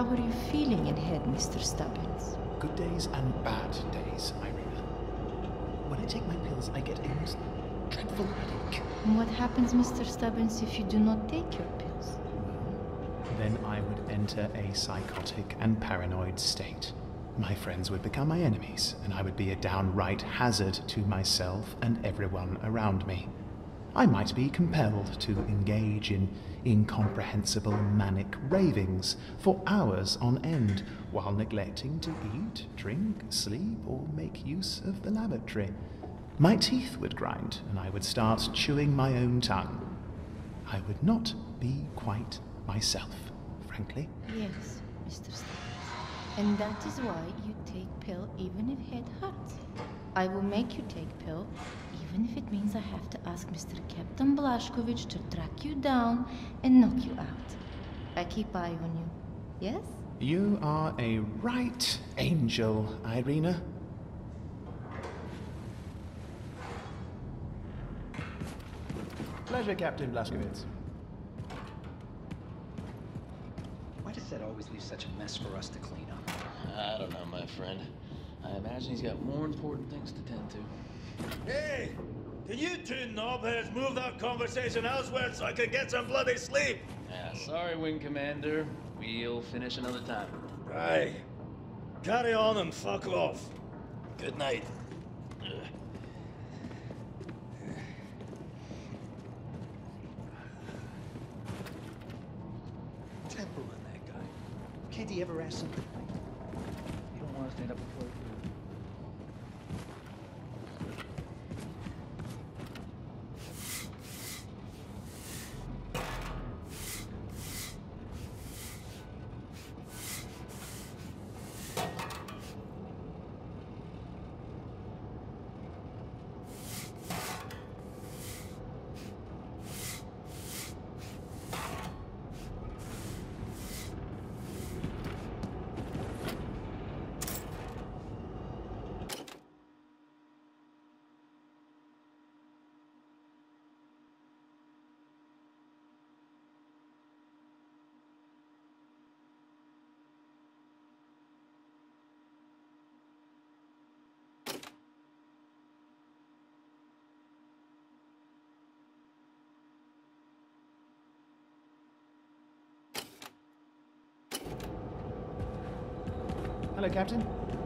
how are you feeling in head, Mr. Stubbins? Good days and bad days, Irina. When I take my pills, I get a most dreadful headache. And what happens, Mr. Stubbins, if you do not take your pills? Then I would enter a psychotic and paranoid state. My friends would become my enemies, and I would be a downright hazard to myself and everyone around me. I might be compelled to engage in incomprehensible manic ravings for hours on end while neglecting to eat, drink, sleep, or make use of the lavatory. My teeth would grind, and I would start chewing my own tongue. I would not be quite myself, frankly. Yes, Mr. Stevens. And that is why you take pill even if head hurts. I will make you take pill even if it means I have to ask Mr. Captain Blazkowicz to track you down and knock you out. I keep eye on you. Yes? You are a right angel, Irina. Pleasure, Captain Blazkowicz. Why does that always leave such a mess for us to clean up? I don't know, my friend. I imagine he's got more important things to tend to. Hey! Can you two knobheads move that conversation elsewhere so I can get some bloody sleep? Yeah, sorry, Wing Commander. We'll finish another time. Right. Carry on and fuck off. Good night. Temperament, that guy. Can't he ever ask something? You don't want to stand up before you. Hello, Captain.